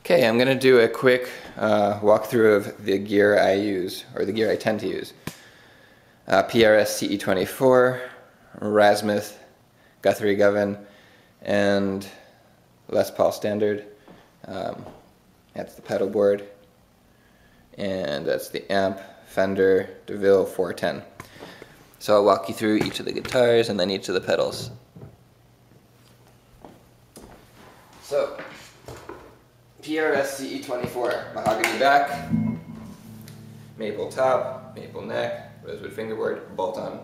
Okay, I'm going to do a quick uh, walkthrough of the gear I use, or the gear I tend to use. Uh, PRS CE24, Rasmus, Guthrie Govan, and Les Paul Standard. Um, that's the pedal board. And that's the amp, Fender, DeVille 410. So I'll walk you through each of the guitars and then each of the pedals. So, PRS CE24, mahogany back, maple top, maple neck, rosewood fingerboard, bolt on.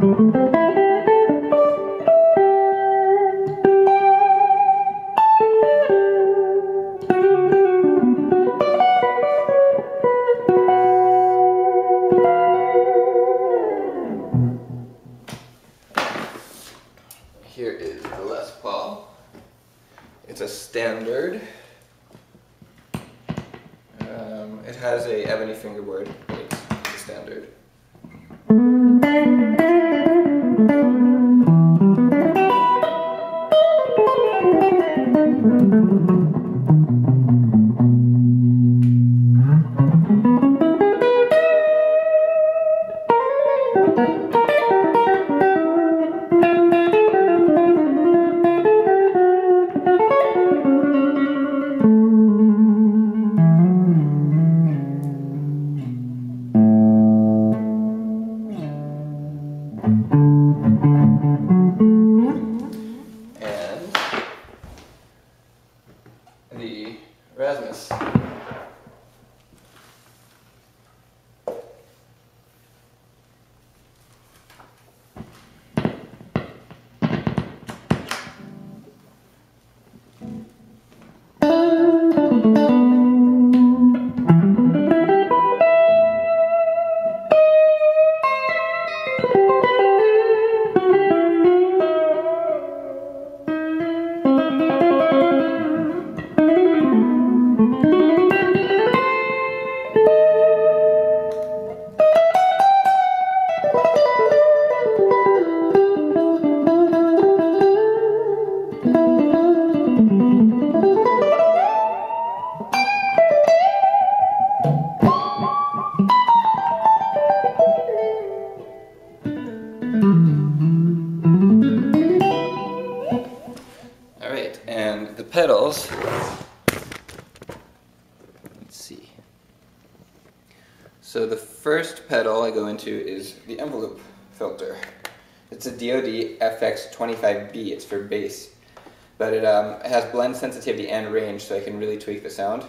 Here and All right, and the pedals. Let's see. So the first pedal I go into is the envelope filter. It's a DoD FX25B. It's for bass, but it, um, has blend sensitivity and range, so I can really tweak the sound.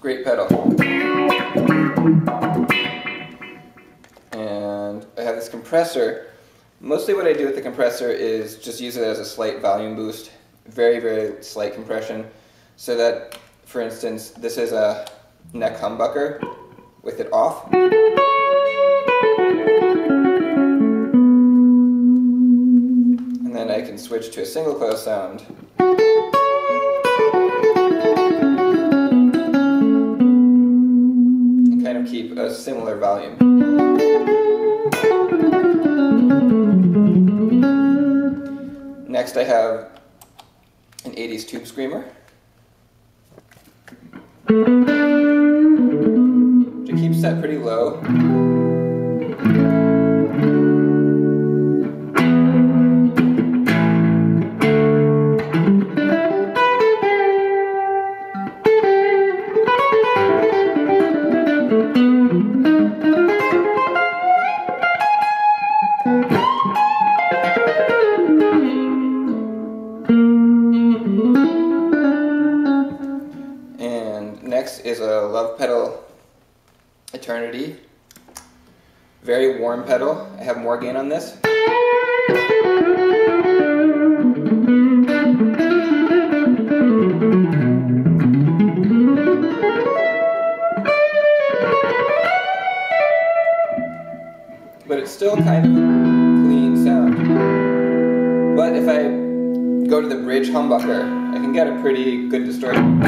Great pedal. And I have this compressor. Mostly what I do with the compressor is just use it as a slight volume boost. Very, very slight compression. So that, for instance, this is a neck humbucker with it off. And then I can switch to a single coil sound. Volume. Next I have an 80s tube screamer. Warm pedal. I have more gain on this. But it's still kind of a clean sound. But if I go to the bridge humbucker, I can get a pretty good distortion.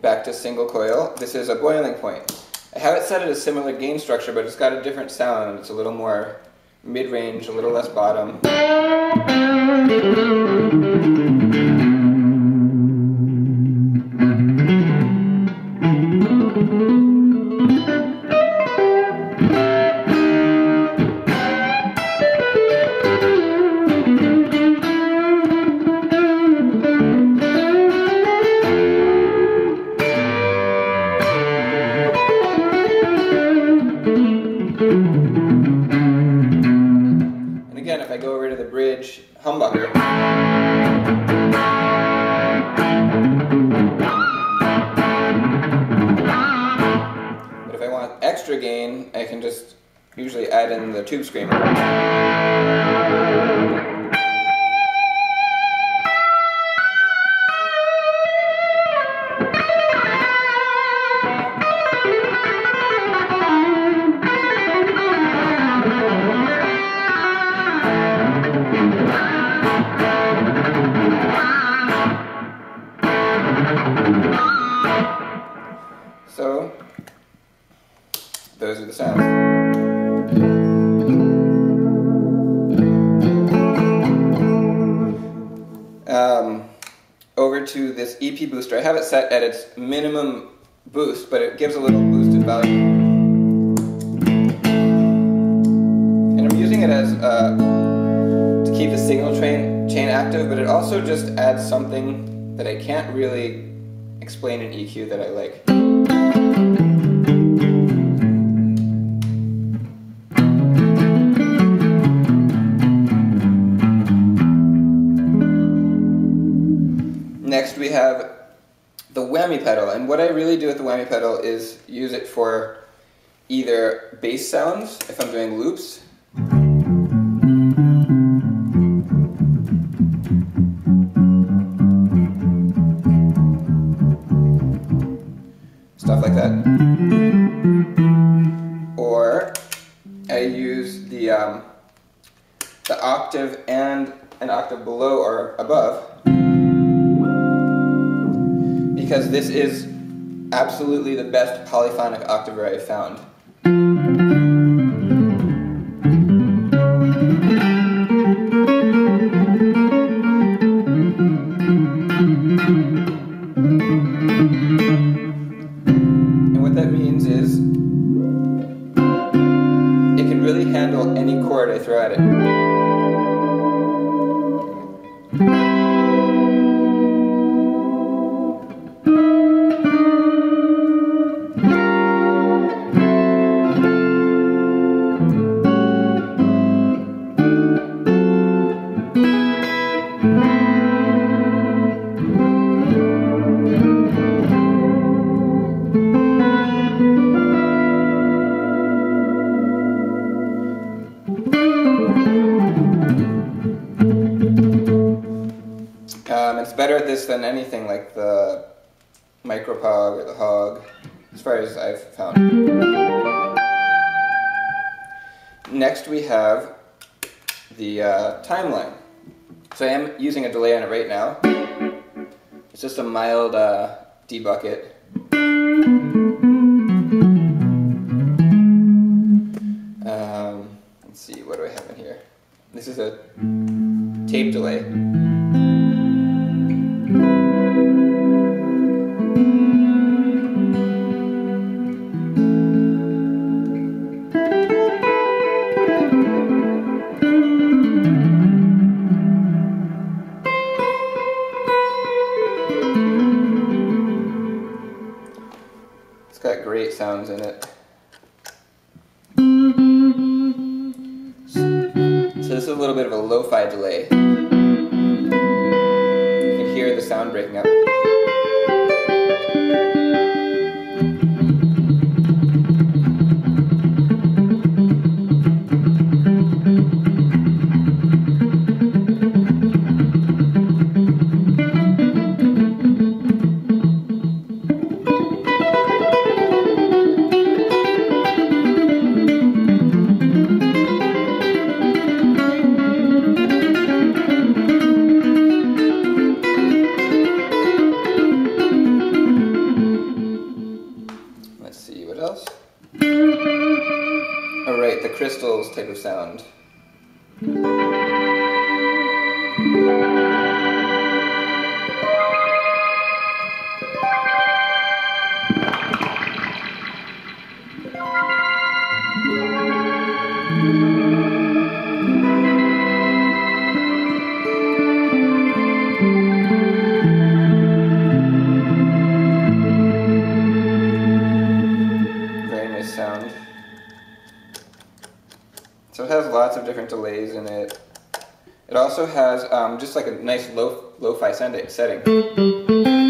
Back to single coil. This is a boiling point. I have it set at a similar gain structure, but it's got a different sound. It's a little more mid-range, a little less bottom. Gain, I can just usually add in the tube screamer. Um, over to this EP booster. I have it set at its minimum boost, but it gives a little boosted value. And I'm using it as uh, to keep the signal train chain active, but it also just adds something that I can't really explain in EQ that I like. Whammy pedal, and what I really do with the whammy pedal is use it for either bass sounds, if I'm doing loops, stuff like that. Or I use the um, the octave and an octave below or above because this is absolutely the best polyphonic octaver I've found. Than anything like the Micropog or the Hog, as far as I've found. Next we have the uh, timeline. So I am using a delay on it right now. It's just a mild uh. Um, let's see, what do I have in here? This is a tape delay. Sounds in it. So this is a little bit of a lo-fi delay. Else? Oh right, the crystals type of sound. Lots of different delays in it. It also has um, just like a nice lo- lo-fi send- setting.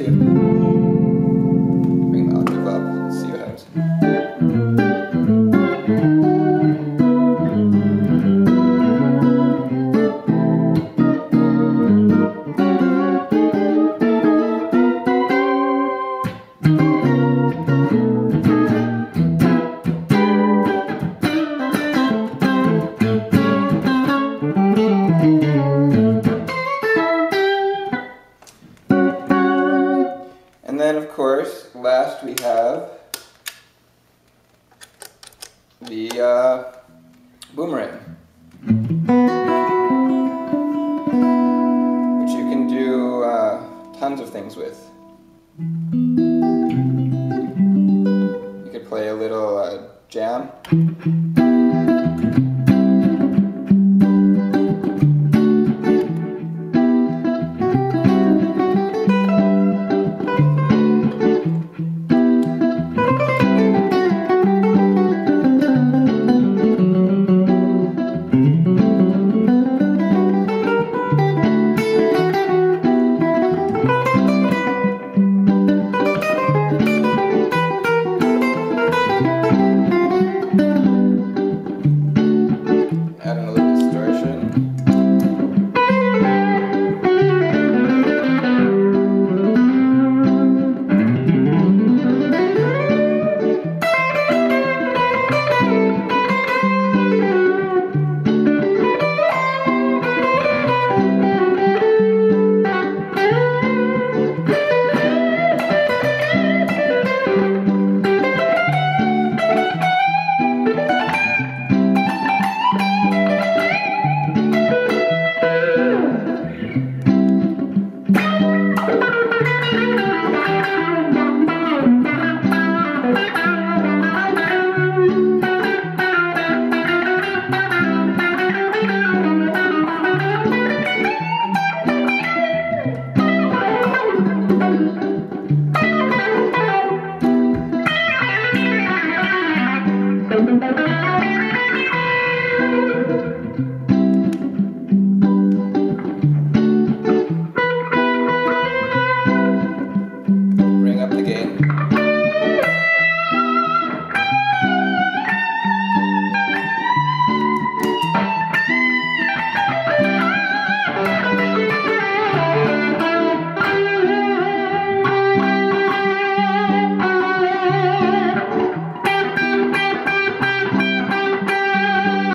Sounds then, of course, last we have the uh, boomerang, which you can do uh, tons of things with. You could play a little uh, jam.